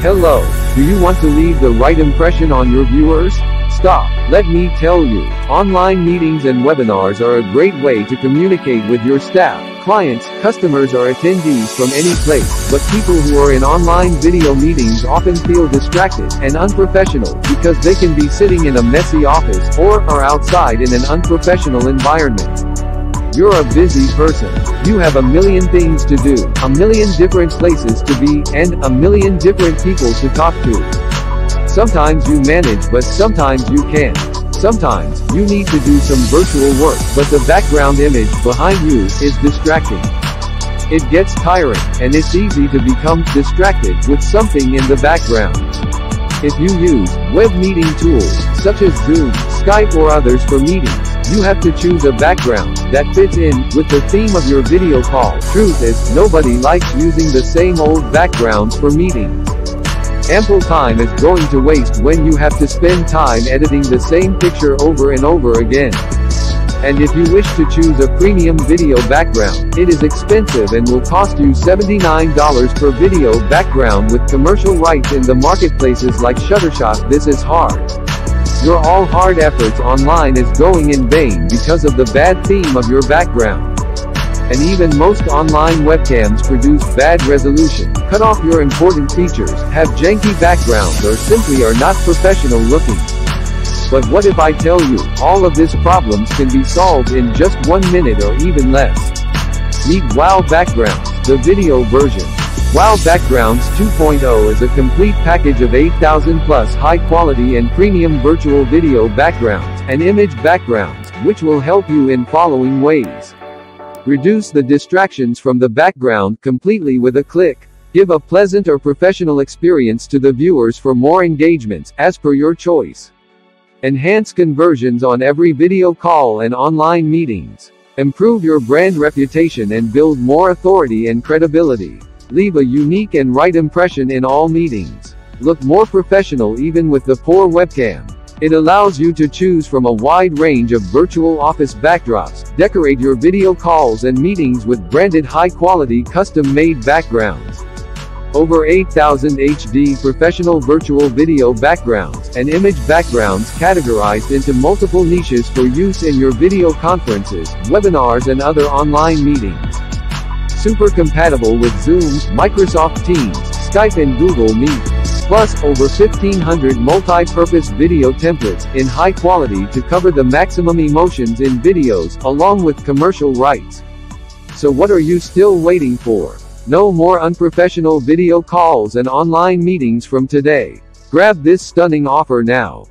Hello. Do you want to leave the right impression on your viewers? Stop. Let me tell you. Online meetings and webinars are a great way to communicate with your staff, clients, customers or attendees from any place, but people who are in online video meetings often feel distracted and unprofessional because they can be sitting in a messy office or are outside in an unprofessional environment. You're a busy person. You have a million things to do, a million different places to be, and a million different people to talk to. Sometimes you manage but sometimes you can't. Sometimes, you need to do some virtual work, but the background image behind you is distracting. It gets tiring, and it's easy to become distracted with something in the background. If you use web meeting tools, such as Zoom, Skype or others for meetings, you have to choose a background that fits in with the theme of your video call. Truth is, nobody likes using the same old backgrounds for meetings. Ample time is going to waste when you have to spend time editing the same picture over and over again. And if you wish to choose a premium video background, it is expensive and will cost you $79 per video background with commercial rights in the marketplaces like Shutterstock. This is hard. Your all hard efforts online is going in vain because of the bad theme of your background. And even most online webcams produce bad resolution, cut off your important features, have janky backgrounds or simply are not professional looking. But what if I tell you, all of these problems can be solved in just one minute or even less? Meet WoW Backgrounds, the video version. WoW Backgrounds 2.0 is a complete package of 8,000 plus high quality and premium virtual video backgrounds and image backgrounds, which will help you in following ways. Reduce the distractions from the background completely with a click. Give a pleasant or professional experience to the viewers for more engagements, as per your choice. Enhance conversions on every video call and online meetings. Improve your brand reputation and build more authority and credibility. Leave a unique and right impression in all meetings. Look more professional even with the poor webcam. It allows you to choose from a wide range of virtual office backdrops. Decorate your video calls and meetings with branded high-quality custom-made backgrounds. Over 8,000 HD professional virtual video backgrounds and image backgrounds categorized into multiple niches for use in your video conferences, webinars and other online meetings super compatible with Zoom, Microsoft Teams, Skype and Google Meet. Plus, over 1500 multi-purpose video templates, in high quality to cover the maximum emotions in videos, along with commercial rights. So what are you still waiting for? No more unprofessional video calls and online meetings from today. Grab this stunning offer now.